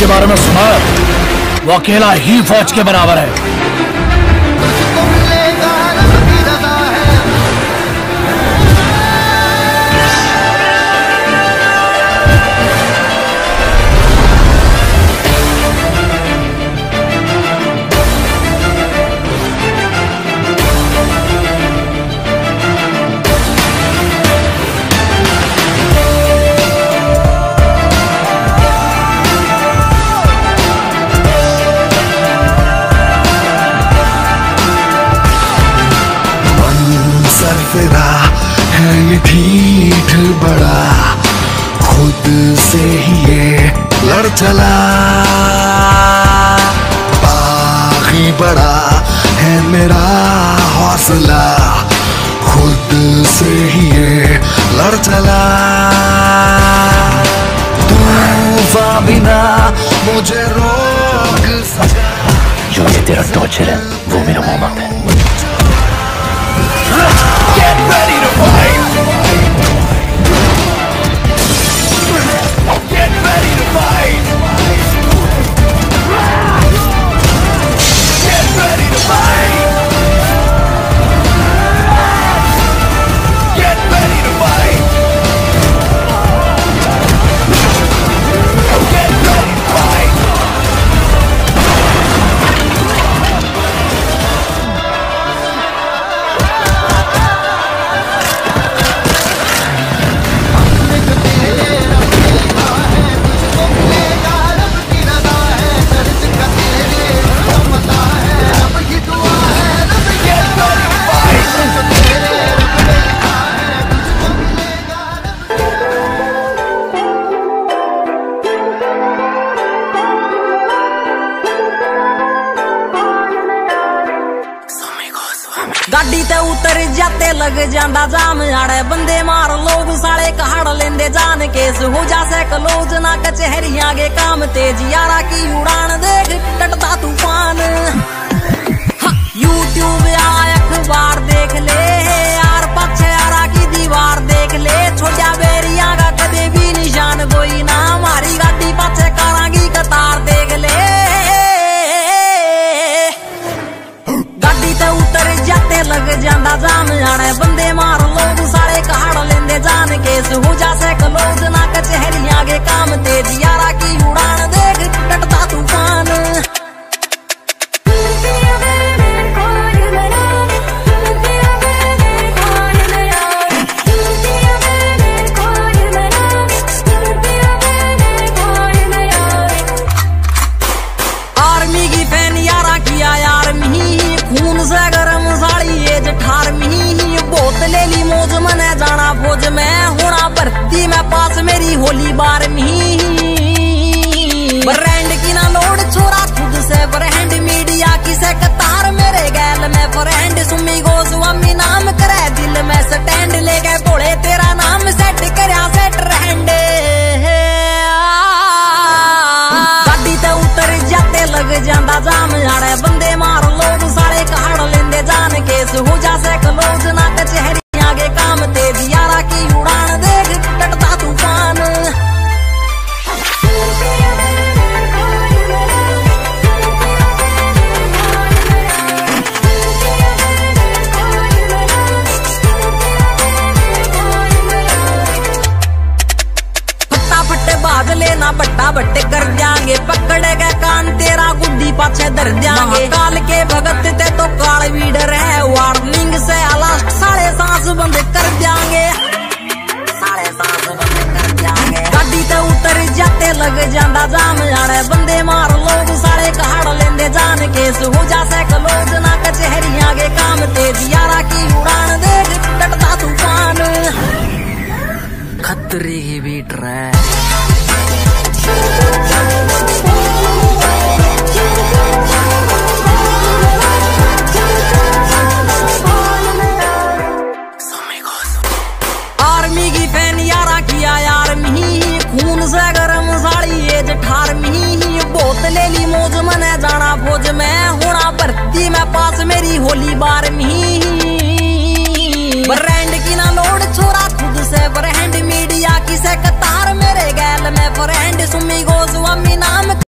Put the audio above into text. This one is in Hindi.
के बारे में सुना है। वो अकेला ही फौज के बराबर है। बड़ा, खुद से ही ये लड़ चला। बड़ा है मेरा हौसला, खुद से ही ये लड़ चला। तूफ़ान बिना मुझे रोक सका जो ये तेरा टॉर्चर है, वो मेरा मोहम्मद है। गाड़ी ते उतर जाते लग जांदा जाम। आड़े बंदे मार, लोग साले कहाड़ लेंदे। जान केस हो जा से ना कचहरी आगे काम तेज। यारा की उड़ान, देख कटता तूफ़ान। यूट्यूब में होना भर्ती, में पास मेरी होली बार मिही ब्रांड की ना लोड छोरा खुद से ब्रांड मीडिया की से कतार मेरे गैल। में फ्रेंड सुमी गो स्वामी नाम करे, दिल में स्टैंड ले गए बोले, तेरा नाम सेट करया सेट रहंडे गाड़ी ते उतर जाते, लग जांदा जाम जाने बंदे मार, लोग सारे कहाड़ लेंदे, जान केस, हो जा, से पाछे धर देंगे काल के भगत ते तो काल भी डर है वार्निंग से लास्ट साढ़े सांस बंद कर देंगे साढ़े सांस बंद कर जाएँगे गाड़ी ते उतर जाते लग जांदा जाम यार। बंदे मार लोग सारे कहाड़ लेंदे जान केस। हो जा से कलोज ना कचहरी आगे काम तेज। होना मैं पास मेरी होली बार मिही ब्रांड की ना लोड छोरा खुद से ब्रांड मीडिया की से कतार। मेरे गैल में फ्रेंड सुमी गो स्वामी ना